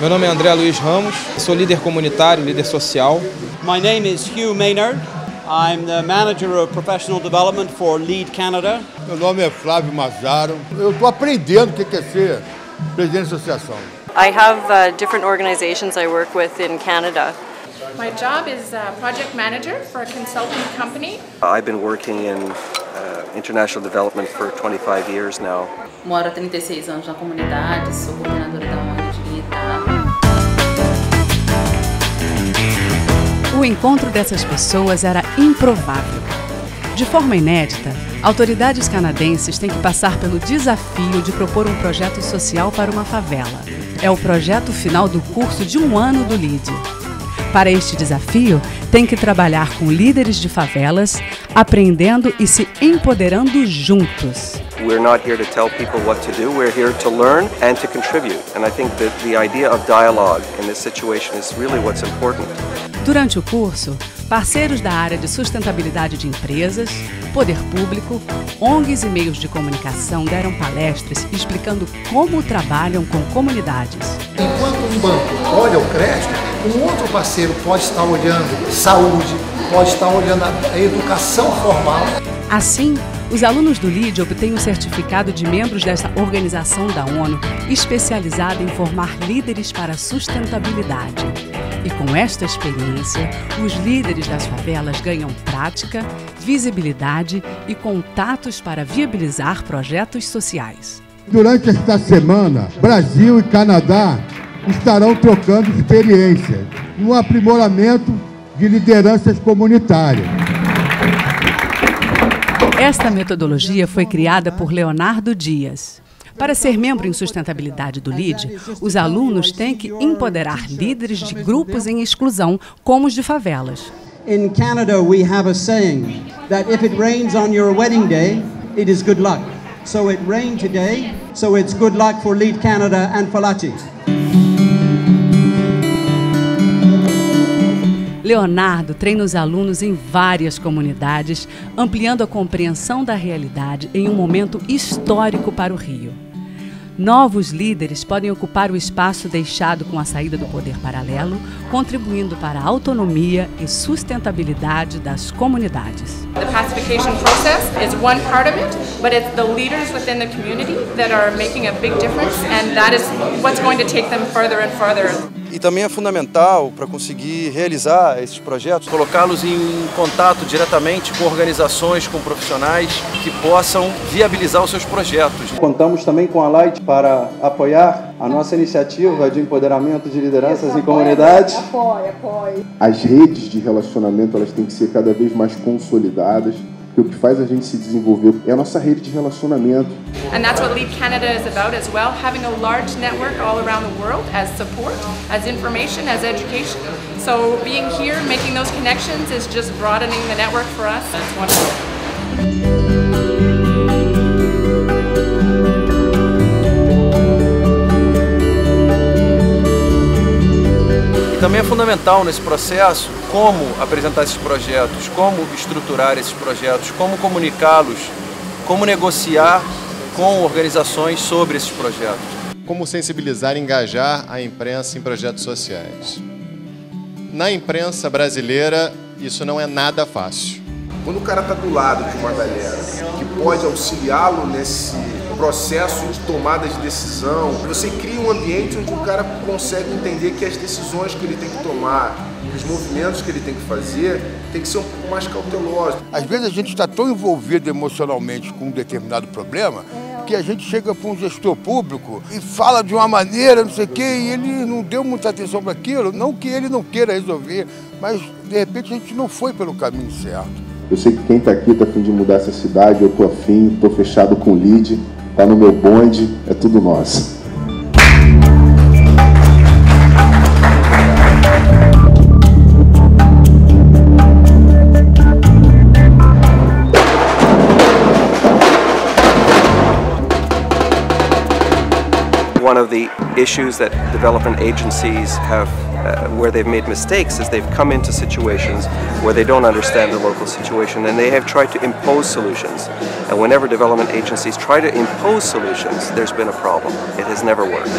Meu nome é André Luiz Ramos, sou líder comunitário, líder social. My name is Hugh Maynard. I'm the manager of professional development for Lead Canada. Meu nome é Flávio Mazaro. Eu estou aprendendo o que é ser presidente da associação. I have uh, different organizations I work with in Canada. My job is uh, project manager for a consulting company. I've been working in uh, international development for 25 years now. Moro há 36 anos na comunidade, sou coordenadora da ONG de O encontro dessas pessoas era improvável. De forma inédita, autoridades canadenses têm que passar pelo desafio de propor um projeto social para uma favela. É o projeto final do curso de um ano do LIDE. Para este desafio, tem que trabalhar com líderes de favelas, aprendendo e se empoderando juntos. We're not here to tell people what to do, we're here to learn and to contribute. And I think that the idea of dialogue in this situation is really what's important. Durante o curso, parceiros da área de sustentabilidade de empresas, poder público, ONGs e meios de comunicação deram palestras explicando como trabalham com comunidades. Enquanto um banco olha o crédito, um outro parceiro pode estar olhando saúde, pode estar olhando a educação formal. Assim, os alunos do LID obtêm o um certificado de membros dessa organização da ONU especializada em formar líderes para a sustentabilidade. E com esta experiência, os líderes das favelas ganham prática, visibilidade e contatos para viabilizar projetos sociais. Durante esta semana, Brasil e Canadá estarão trocando experiências no aprimoramento de lideranças comunitárias. Esta metodologia foi criada por Leonardo Dias. Para ser membro em sustentabilidade do LID, os alunos têm que empoderar líderes de grupos em exclusão, como os de favelas. In Canada, we have a saying that if it rains on your wedding day, it is good luck. So it rained today, so it's good luck for Lead Canada and. Leonardo treina os alunos em várias comunidades, ampliando a compreensão da realidade em um momento histórico para o Rio. Novos líderes podem ocupar o espaço deixado com a saída do poder paralelo, contribuindo para a autonomia e sustentabilidade das comunidades. The pacification process is one part of it, but it's the leaders within the community that are making a big difference and that is what's going to take them further and further. E também é fundamental para conseguir realizar esses projetos, colocá-los em contato diretamente com organizações, com profissionais que possam viabilizar os seus projetos. Contamos também com a Light para apoiar a nossa iniciativa de empoderamento de lideranças em comunidades. Apoie, apoie. As redes de relacionamento elas têm que ser cada vez mais consolidadas. Porque o que faz a gente se desenvolver é a nossa rede de relacionamento. And that's what Lead Canada is about as well, having a large network all around the world as support, as information, as education. So being here, making those connections is just broadening the network for us. That's wonderful. Também é fundamental nesse processo como apresentar esses projetos, como estruturar esses projetos, como comunicá-los, como negociar com organizações sobre esses projetos. Como sensibilizar e engajar a imprensa em projetos sociais. Na imprensa brasileira, isso não é nada fácil. Quando o cara está do lado de uma galera que pode auxiliá-lo nesse processo de tomada de decisão, você cria um ambiente onde o cara consegue entender que as decisões que ele tem que tomar, os movimentos que ele tem que fazer, tem que ser um pouco mais cautelosos. Às vezes a gente está tão envolvido emocionalmente com um determinado problema que a gente chega para um gestor público e fala de uma maneira, não sei o quê, e ele não deu muita atenção para aquilo. Não que ele não queira resolver, mas de repente a gente não foi pelo caminho certo. Eu sei que quem está aqui está afim de mudar essa cidade, eu estou afim, estou fechado com o lead, está no meu bonde, é tudo nosso. One of the issues that development agencies have uh, where they've made mistakes is they've come into situations where they don't understand the local situation and they have tried to impose solutions. And whenever development agencies try to impose solutions, there's been a problem. It has never worked.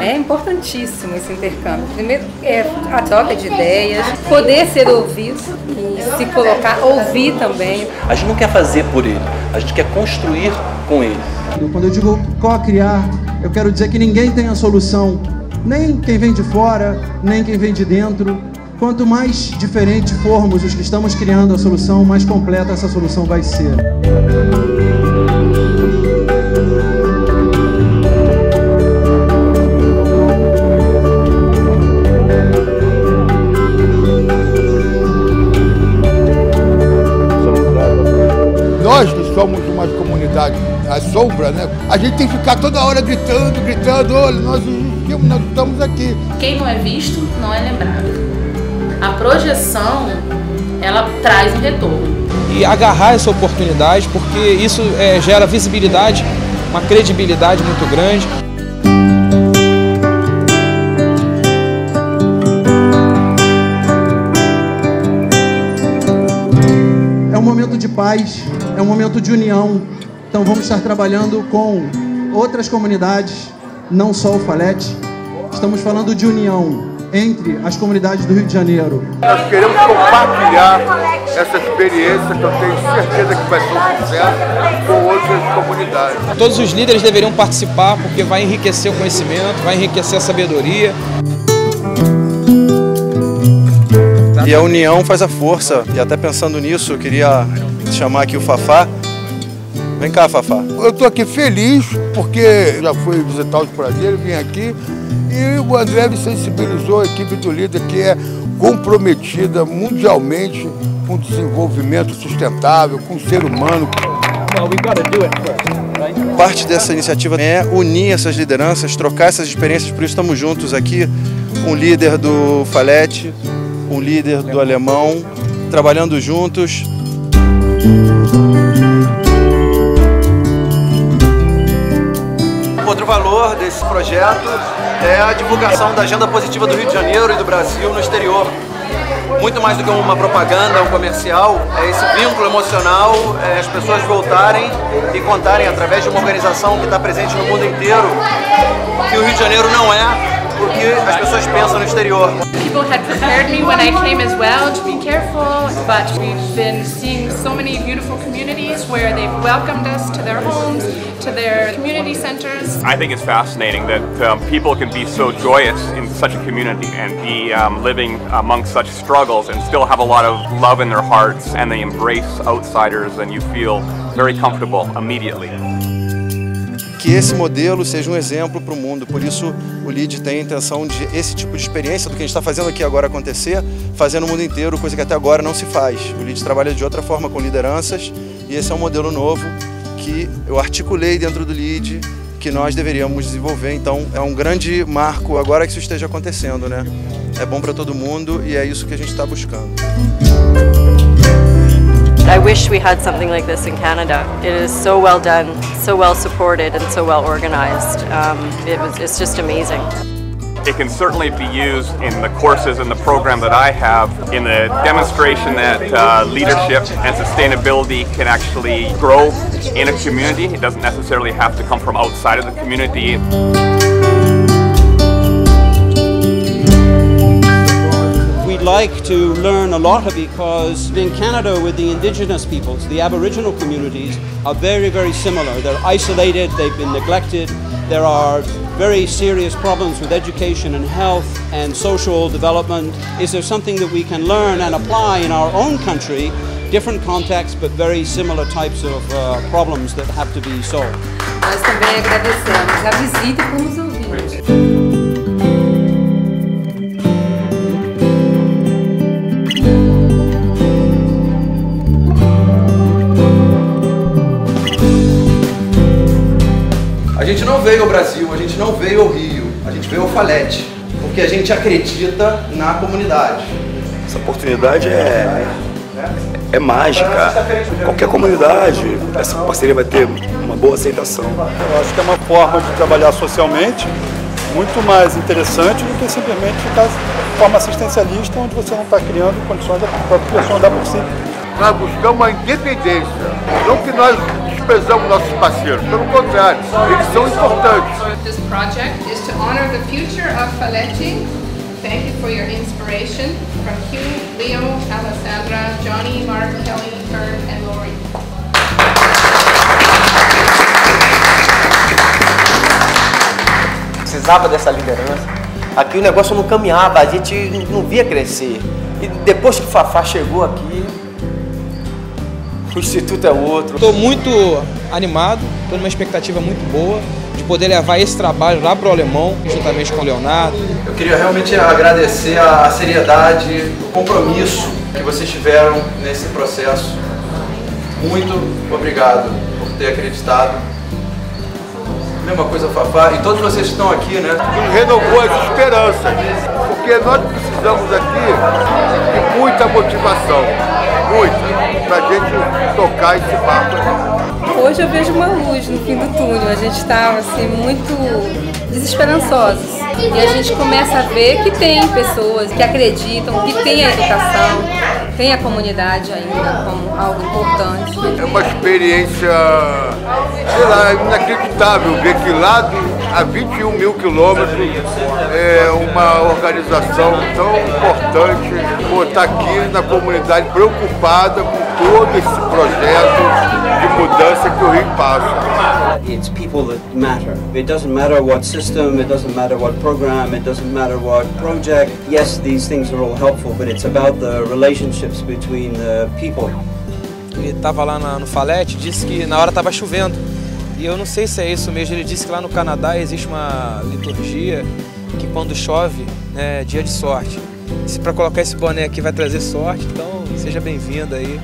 É importantíssimo esse intercâmbio. Primeiro, é a troca de ideias, poder ser ouvido e se colocar, ouvir também. A gente não quer fazer por ele, a gente quer construir com ele. Quando eu digo co-criar, eu quero dizer que ninguém tem a solução, nem quem vem de fora, nem quem vem de dentro. Quanto mais diferente formos os que estamos criando a solução, mais completa essa solução vai ser. À sombra, né? A gente tem que ficar toda hora gritando, gritando, olha, nós existimos, nós estamos aqui. Quem não é visto não é lembrado. A projeção, ela traz um retorno. E agarrar essa oportunidade, porque isso é, gera visibilidade, uma credibilidade muito grande. É um momento de paz, é um momento de união. Então vamos estar trabalhando com outras comunidades, não só o Falete. Estamos falando de união entre as comunidades do Rio de Janeiro. Nós queremos compartilhar essa experiência que eu tenho certeza que vai ser um sucesso com outras comunidades. Todos os líderes deveriam participar porque vai enriquecer o conhecimento, vai enriquecer a sabedoria. E a união faz a força. E até pensando nisso, eu queria chamar aqui o Fafá. Vem cá, Fafá. Eu estou aqui feliz porque já fui visitar os prazeres, vim aqui e o André me sensibilizou a equipe do líder que é comprometida mundialmente com o desenvolvimento sustentável, com o ser humano. Parte dessa iniciativa é unir essas lideranças, trocar essas experiências, por isso estamos juntos aqui, um líder do Falete, um líder do Alemão, trabalhando juntos. Outro valor desse projeto é a divulgação da agenda positiva do Rio de Janeiro e do Brasil no exterior. Muito mais do que uma propaganda, um comercial, é esse vínculo emocional, é as pessoas voltarem e contarem através de uma organização que está presente no mundo inteiro que o Rio de Janeiro não é porque as pessoas pensam no exterior. People had prepared me when I came as well to be careful, but we've been seeing so many beautiful communities where they've welcomed us to their homes, to their community centers. I think it's fascinating that um, people can be so joyous in such a community and be um, living amongst such struggles and still have a lot of love in their hearts and they embrace outsiders and you feel very comfortable immediately. Que esse modelo seja um exemplo para o mundo. Por isso, o LEAD tem a intenção de esse tipo de experiência do que a gente está fazendo aqui agora acontecer, fazer no mundo inteiro, coisa que até agora não se faz. O LEAD trabalha de outra forma com lideranças e esse é um modelo novo que eu articulei dentro do LEAD que nós deveríamos desenvolver. Então, é um grande marco agora que isso esteja acontecendo, né? É bom para todo mundo e é isso que a gente está buscando. I wish we had something like this in Canada. It is so well done, so well supported, and so well organized. Um, it was, it's just amazing. It can certainly be used in the courses and the program that I have in the demonstration that uh, leadership and sustainability can actually grow in a community. It doesn't necessarily have to come from outside of the community. Like to learn a lot of because in Canada with the indigenous peoples, the aboriginal communities are very, very similar. They're isolated, they've been neglected, there are very serious problems with education and health and social development. Is there something that we can learn and apply in our own country, different contexts but very similar types of uh, problems that have to be solved? Nós também agradecemos a visita e fomos ouvidos. Veio ao Brasil, a gente não veio ao Rio, a gente veio ao Falete, porque a gente acredita na comunidade. Essa oportunidade é, é mágica. Qualquer comunidade, essa parceria vai ter uma boa aceitação. Eu acho que é uma forma de trabalhar socialmente muito mais interessante do que simplesmente ficar de forma assistencialista, onde você não está criando condições para a pessoa andar por si. Nós buscamos uma independência, não que nós desprezamos nossos parceiros, pelo contrário, eles são importantes. This project is to honor the future of Faletti. Thank you for your inspiration from Hugh, Leo, Alessandra, Johnny, Mark, Kelly, Kurt, and Lori. Precisava dessa liderança. Aqui o negócio não caminhava, a gente não via crescer. E depois que o Fafá chegou aqui, o instituto é outro. Estou muito animado, estou numa expectativa muito boa de poder levar esse trabalho lá para o Alemão, juntamente com o Leonardo. Eu queria realmente agradecer a seriedade, o compromisso que vocês tiveram nesse processo. Muito obrigado por ter acreditado. Mesma coisa, Fafá, e todos vocês que estão aqui, né? Renovou as esperanças, porque nós precisamos aqui de muita motivação, muita, para a gente tocar esse barco. Hoje eu vejo uma luz no fim do túnel. A gente estava assim muito desesperançosos. E a gente começa a ver que tem pessoas que acreditam, que tem a educação, tem a comunidade ainda como algo importante. É uma experiência, sei lá, inacreditável ver que lá do, a 21 mil quilômetros é uma organização tão importante por estar aqui na comunidade preocupada com todo esse projeto de mudança que o Rio passa. It's people that matter. It doesn't matter what system, it doesn't matter what program, it doesn't matter what project. Yes, these things are all helpful, but it's about the relationships between the people. Ele estava lá na, no Falete, disse que na hora estava chovendo. E eu não sei se é isso mesmo. Ele disse que lá no Canadá existe uma liturgia que quando chove né, é dia de sorte. Se para colocar esse boné aqui vai trazer sorte, então seja bem-vindo aí.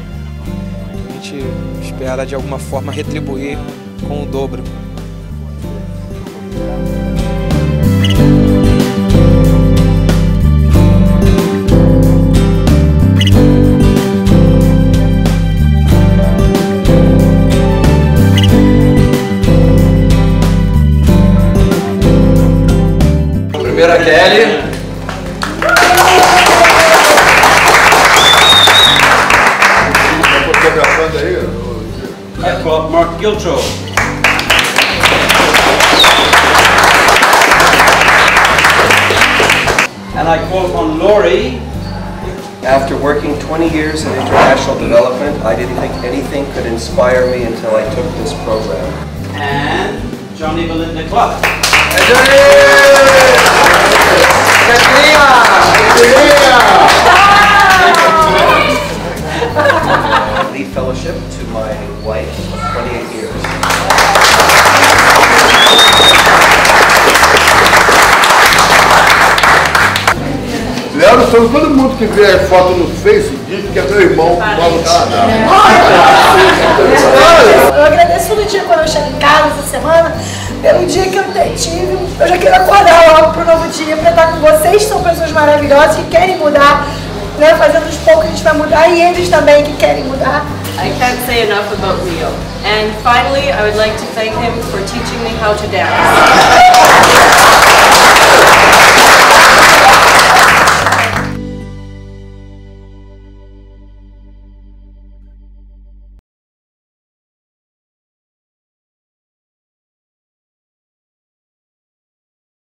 Gente espera de alguma forma retribuir com o dobro. Primeira Kelly. Giltro. And I call on Laurie. After working 20 years in international development, I didn't think anything could inspire me until I took this program. And Johnny Belinda Clark. Lead fellowship to my wife of 28 years. Léo, são todo mundo que vê a foto no Face diz que é meu irmão que no Canadá. Eu agradeço todo dia quando eu chego em casa essa semana, pelo dia que eu tive. Eu já quero acordar logo pro novo dia para estar com vocês, são pessoas maravilhosas que querem mudar, né? Fazendo os poucos a gente vai mudar e eles também que querem mudar. I can't say enough about Leo. And finally, I would like to thank him for teaching me how to dance.